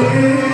Yeah.